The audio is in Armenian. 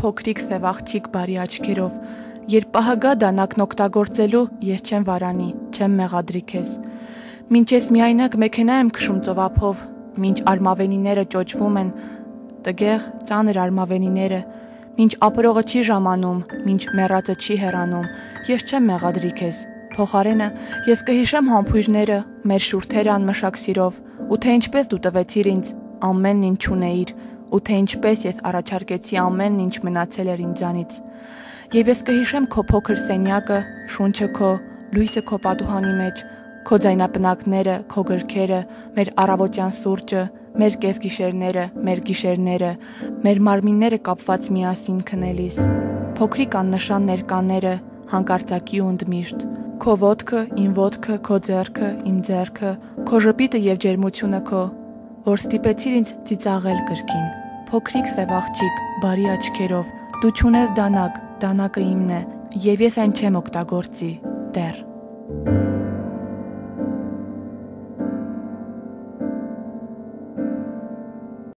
փոքրիկ սև աղջիկ բարի աչքերով, երբ պահագա դանակն օգտագործելու, ես չեմ վարանի, չեմ մեղադրի քեզ։ Մինչ ես միայնակ մեքենա եմ քշում ծովափով, մինչ արմավենիները ճոճվում են, տգեղ, ծանր արմավենիները, մինչ ապրողը չի ժամանում, մինչ մեռածը չի հեռանում, ես չեմ մեղադրի քեզ։ Փոխարենը ես կհիշեմ համբույրները, մեր շուրթերը անմշակ սիրով, ու թե ինչպես դու տվեցիր ինձ ամեն ինչ ունեիր, ու թե ինչպես ես առաջարկեցի ամեն ինչ մնացել էր ինձանից։ Եվ ես կհիշեմ քո փոքր սենյակը, շունչը քո, լույսը քո պատուհանի մեջ, քո ձայնապնակները, քո գրքերը, մեր առավոտյան սուրճը, մեր կեսգիշերները, մեր գիշերները, մեր մարմինները կապված միասին քնելիս։ Փոքրիկ աննշան ներկաները, հանկարծակի ու ընդմիշտ։ Քո ոտքը, իմ ոտքը, քո ձեռքը, իմ ձեռքը, քո ժպիտը եւ ջերմությունը քո, որ ստիպեցիր ինձ ծիծաղել կրկին փոքրիկ սև աղջիկ, բարի աչքերով։ Դու ճունես դանակ, դանակը իմն է, եւ ես այն չեմ օգտագործի դեռ։